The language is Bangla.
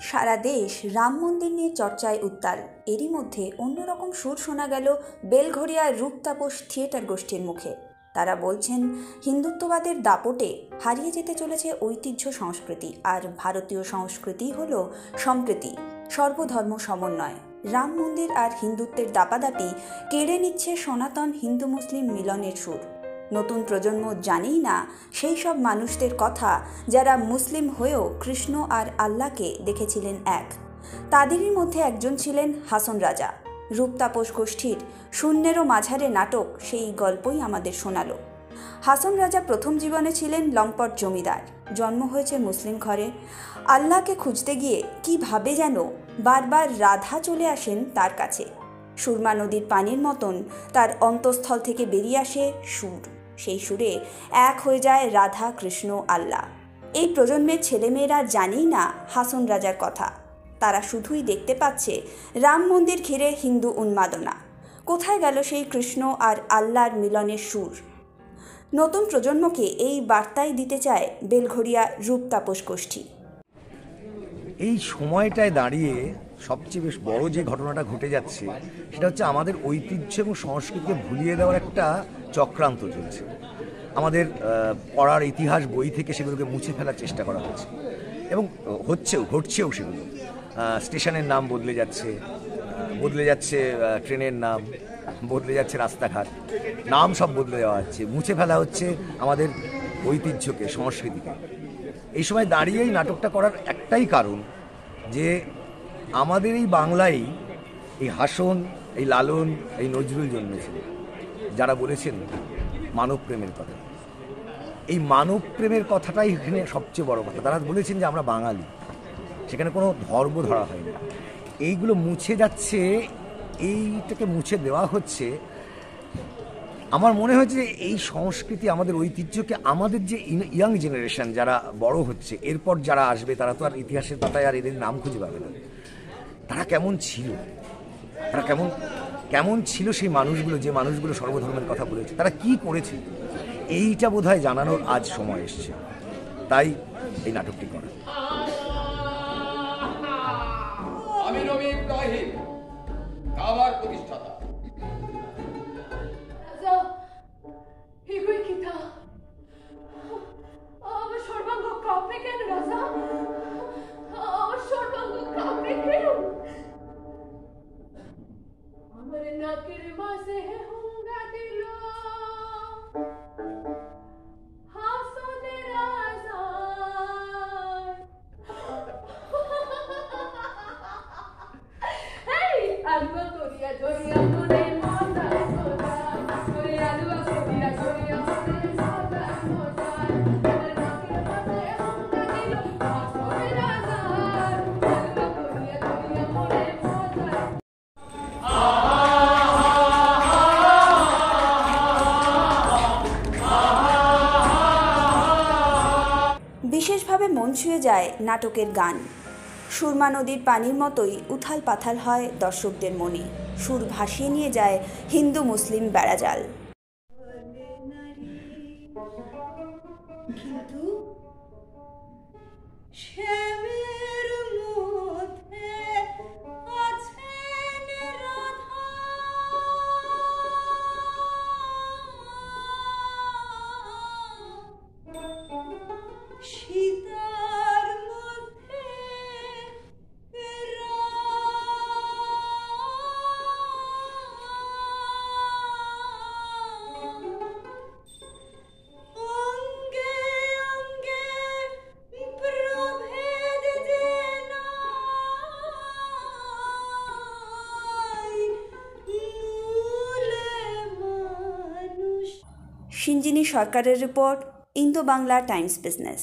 সারা দেশ রাম মন্দির নিয়ে চর্চায় উত্তাল। এরই মধ্যে অন্যরকম সুর শোনা গেল বেলঘরিয়ার রূপতাপস থিয়েটার গোষ্ঠীর মুখে। তারা বলছেন, হিন্দুত্ববাদের দাপটে হারিয়ে যেতে চলেছে ঐতিহ্য সংস্কৃতি, আর ভারতীয় সংস্কৃতি হল সম্প্রীতি, সর্বধর্ম সমন্বয়। রাম মন্দির আর হিন্দুত্বের দাপাদাপি কেড়ে নিচ্ছে সনাতন হিন্দু মুসলিম মিলনের সুর। নতুন প্রজন্ম জানেই না সেই সব মানুষদের কথা যারা মুসলিম হয়েও কৃষ্ণ আর আল্লাহকে দেখেছিলেন এক। তাদেরই মধ্যে একজন ছিলেন হাসন রাজা। রূপতাপস গোষ্ঠীর শূন্যেরও মাঝারে নাটক সেই গল্পই আমাদের শোনালো। হাসন রাজা প্রথম জীবনে ছিলেন লম্পট জমিদার। জন্ম হয়েছে মুসলিম ঘরে। আল্লাহকে খুঁজতে গিয়ে কীভাবে যেন বারবার রাধা চলে আসেন তার কাছে। সুরমা নদীর পানির মতন তার অন্তঃস্থল থেকে বেরিয়ে আসে সুর। সেই সুরে এক হয়ে যায় রাধা, কৃষ্ণ আল্লাহ এই প্রজন্মের ছেলেমেয়েরা জানেই না হাসন রাজার কথা। তারা শুধুই দেখতে পাচ্ছে রাম মন্দির ঘিরে হিন্দু উন্মাদনা। কোথায় গেল সেই কৃষ্ণ আর আল্লাহর মিলনের সুর? নতুন প্রজন্মকে এই বার্তাই দিতে চায় বেলঘরিয়া রূপতাপস গোষ্ঠী। এই সময়টায় দাঁড়িয়ে সবচেয়ে বেশ বড় যে ঘটনাটা ঘটে যাচ্ছে, সেটা হচ্ছে আমাদের ঐতিহ্য এবং সংস্কৃতিকে ভুলিয়ে দেওয়ার একটা চক্রান্ত চলছে। আমাদের পড়ার ইতিহাস বই থেকে সেগুলোকে মুছে ফেলার চেষ্টা করা হচ্ছে। এবং হচ্ছেও, ঘটছেও সেগুলো। স্টেশনের নাম বদলে যাচ্ছে বদলে যাচ্ছে ট্রেনের নাম, বদলে যাচ্ছে রাস্তাঘাট, নাম সব বদলে দেওয়া হচ্ছে, মুছে ফেলা হচ্ছে আমাদের ঐতিহ্যকে, সংস্কৃতিকে। এই সময় দাঁড়িয়েই নাটকটা করার একটাই কারণ যে আমাদের এই বাংলায় এই হাসন, এই লালন, এই নজরুল জন্মেছিল। যারা বলেছেন মানব প্রেমের কথা। এই মানব প্রেমের কথাটাই এখানে সবচেয়ে বড় কথা। তারা বলেছেন যে আমরা বাঙালি। সেখানে কোনো ধর্ম ধরা হয়নি। এইগুলো মুছে যাচ্ছে, এইটাকে মুছে দেওয়া হচ্ছে। আমার মনে হয়েছে যে এই সংস্কৃতি, আমাদের ঐতিহ্যকে, আমাদের যে ইয়াং জেনারেশন যারা বড় হচ্ছে, এরপর যারা আসবে, তারা তো আর ইতিহাসের পাতায় আর এদের নাম খুঁজে পাবে না। তারা কেমন ছিল? তারা কেমন কেমন ছিল সেই মানুষগুলো, যে মানুষগুলো সর্বধর্মের কথা বলেছে? তারা কি করেছে? এইটা বোধ হয় জানানোর আজ সময় এসছে। তাই এই নাটকটি করে। প্রতিষ্ঠাতা। বিশেষভাবে মন ছুঁয়ে যায় নাটকের গান। সুরমা নদীর পানির মতোই উথাল পাথাল হয় দর্শকদের মনে। সুর ভাসিয়ে নিয়ে যায় হিন্দু মুসলিম বেড়াজাল। কিন্তু সিঞ্জিনী সরকারের report Indo Bangla times business.